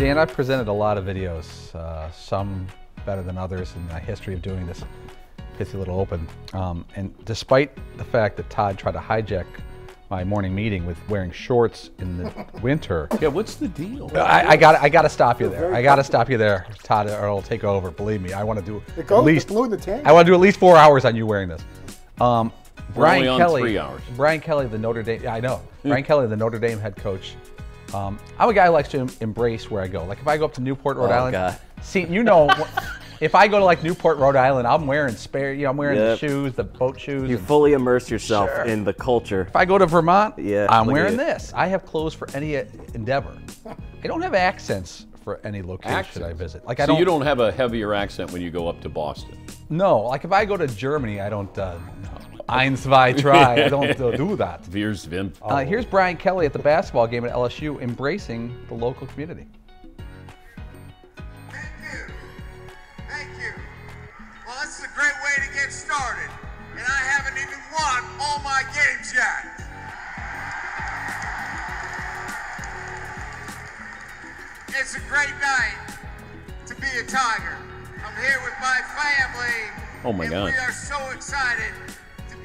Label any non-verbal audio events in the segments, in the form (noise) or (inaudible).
Dan, I've presented a lot of videos, uh, some better than others in my history of doing this pithy little open. Um, and despite the fact that Todd tried to hijack my morning meeting with wearing shorts in the (laughs) winter, Yeah, what's the deal? I, I got I got to stop you there. I got to stop you there, Todd, or it'll take over. Believe me, I want to do It at least the blue in the tank. I want to do at least four hours on you wearing this. Um, We're Brian only on Kelly. three hours. Brian Kelly, the Notre Dame. Yeah, I know. Brian Kelly, the Notre Dame head coach. Um, I'm a guy who likes to em- embrace where I go. Like if I go up to Newport, Rhode Oh, Island. God. See, you know, (laughs) if I go to like Newport, Rhode Island, I'm wearing Sperry. You know, I'm wearing the shoes, the boat shoes. You and- fully immerse yourself Sure. in the culture. if I go to Vermont, Yeah, I'm wearing this. I have clothes for any uh, endeavor. I don't have accents for any location I visit. Like I so don't. you don't have a heavier accent when you go up to Boston. No, like if I go to Germany, I don't. Uh, eins, zwei, drei. I don't uh, (laughs) do that. Veers Vim. Uh, here's Brian Kelly at the basketball game at LSU embracing the local community. Thank you. Thank you. Well, this is a great way to get started. And I haven't even won all my games yet. It's a great night to be a Tiger. I'm here with my family. Oh, my and God. We are so excited to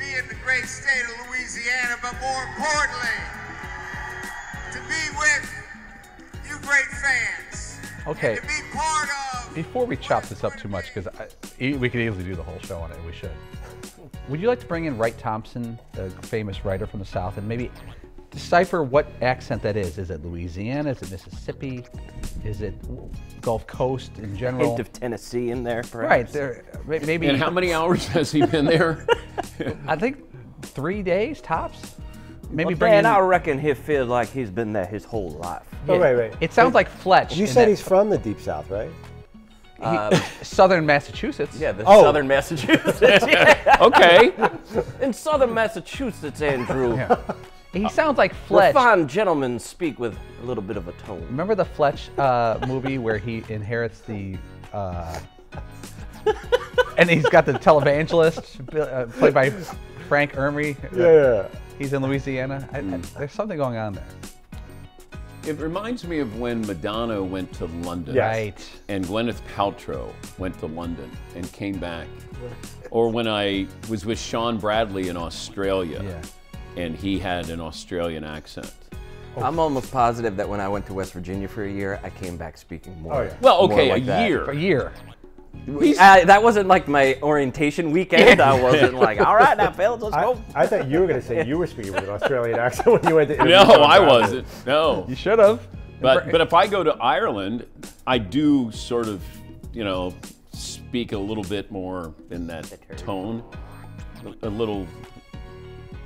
be in the great state of Louisiana, but more importantly, to be with you great fans. Okay. Be part of Before we chop this up too much, because we could easily do the whole show on it, we should. Would you like to bring in Wright Thompson, the famous writer from the South, and maybe decipher what accent that is? Is it Louisiana? Is it Mississippi? Is it Gulf Coast in general? Hint of Tennessee in there, perhaps. right there, maybe. And how many hours has he been there? (laughs) I think three days tops. Maybe Well, bring Dan, in. I reckon he feels like he's been there his whole life. Oh, right, wait. It sounds like Fletch. You said that- he's from the Deep South, right? he- um, (laughs) Southern Massachusetts. Yeah, the Oh. southern Massachusetts. yeah. (laughs) okay. In southern Massachusetts, Andrew, He sounds like Fletch. refined gentlemen speak with a little bit of a tone. Remember the Fletch uh, movie where he inherits the, uh, and he's got the televangelist uh, played by Frank Ermy. Yeah. He's in Louisiana. I, I, Hmm. there's something going on there. It reminds me of when Madonna went to London. Yes. Right. And Gwyneth Paltrow went to London and came back. Or when I was with Sean Bradley in Australia Yeah. And he had an Australian accent. I'm almost positive that when I went to West Virginia for a year, I came back speaking more. Oh, yeah. Well, more okay, like a that. year. A year. Uh, that wasn't like my orientation weekend. I (laughs) wasn't like, all right, now, fellas, let's I, go. I thought you were going to say you were speaking with an Australian accent when you went to interview (laughs) No, Sean I wasn't. No. You should have. But but if I go to Ireland, I do sort of, you know, speak a little bit more in that tone, a little.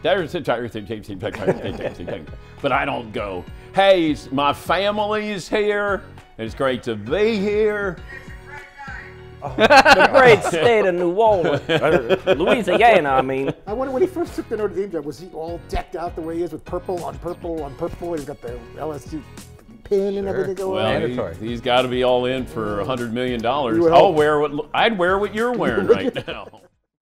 There's a thing, thing. But I don't go. Hey, my family's here. It's great to be here. the great state of New Orleans, (laughs) Louisiana, I mean. I wonder when he first took the Notre Dame job, was he all decked out the way he is with purple on purple on purple? He's got the LSU pin and everything going Well, on. Mandatory. he, has got to be all in for a hundred million dollars. You would I'll hope. wear what I'd wear what you're (laughs) wearing right now.